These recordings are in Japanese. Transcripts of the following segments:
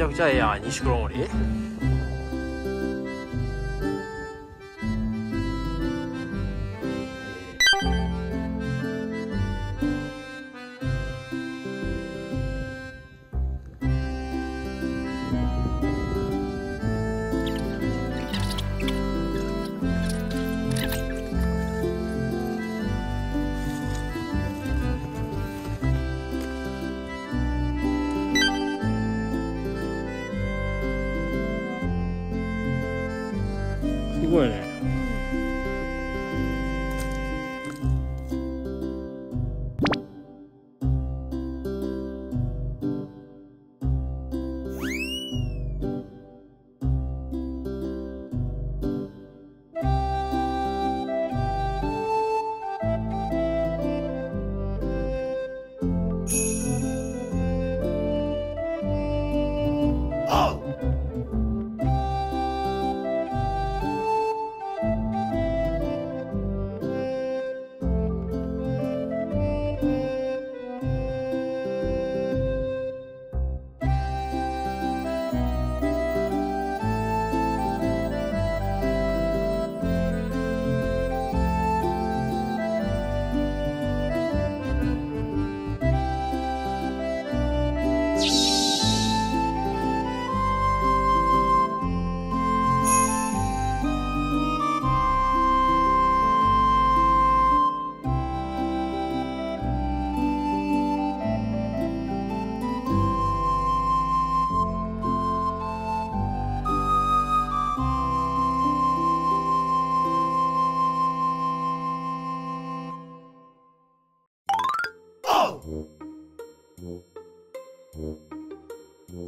めちゃくちゃええやん西黒森。すご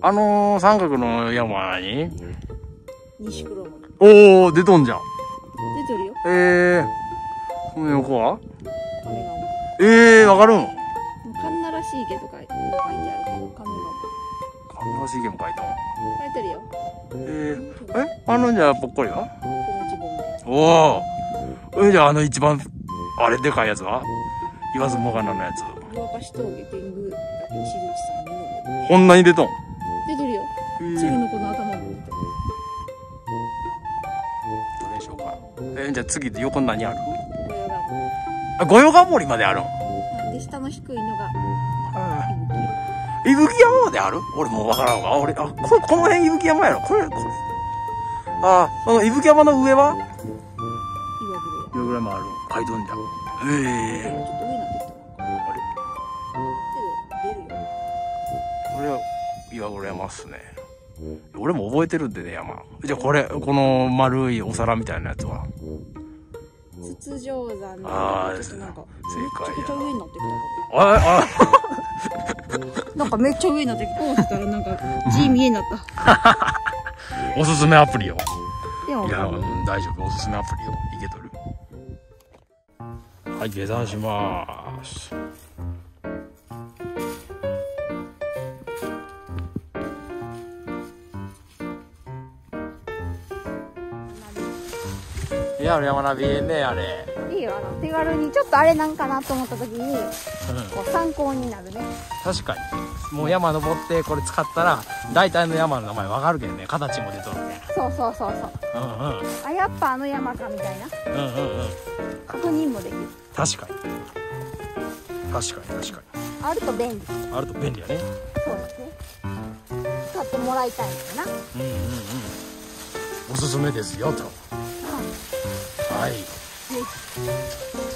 あのー、三角の山は何西黒森おお出とんじゃん。出てるよ。ええー、その横は？ええー、わかるん？カンナらしい池とか書いてある。けどカメが看護師家も書いたん書いてるよ。えー、えあのじゃあぽっこりは？おおえじゃああの一番あれでかいやつは？言わずもがなのやつ。こんなに出とん？出てるよえー、次の子の頭も出てるどれでしょうかえー、じゃあ次で横に何ある？これがあ五葉ヶ森まである。んで下の低いのが。伊吹山まである？俺もうわからんわ。俺、あ、これ、この辺伊吹山やろ。これ、これ。あ、この伊吹山の上は？岩風呂岩ぐらいもある。書いとんじゃ。ん。ええちょっと上になってきたなあれ？けど出るよ。これは岩黒山っすね。俺も覚えてるんでね、山。じゃあこれ、この丸いお皿みたいなやつは。筒状山のあーちょっとなんか正解めちゃくちゃ上になってきあ、あ、た なんかめっちゃ上になってきたこうしたらなんか字見えになった おすすめアプリよ。でもいや、うん大丈夫。おすすめアプリよ。いけとる。はい、下山します。いや、山ナビええね、あれ。いいよあの手軽にちょっとあれなんかなと思った時にうん。こう参考になるね確かに。もう山登ってこれ使ったら、大体の山の名前わかるけどね。形も出とるね。そうそうそうそううんうん。あやっぱあの山かみたいなうんうんうん。確認もできる確かに。確かに確かあると便利に。あると便利やね。そうですね使ってもらいたいのかなうんうんうん。おすすめですよと。はい。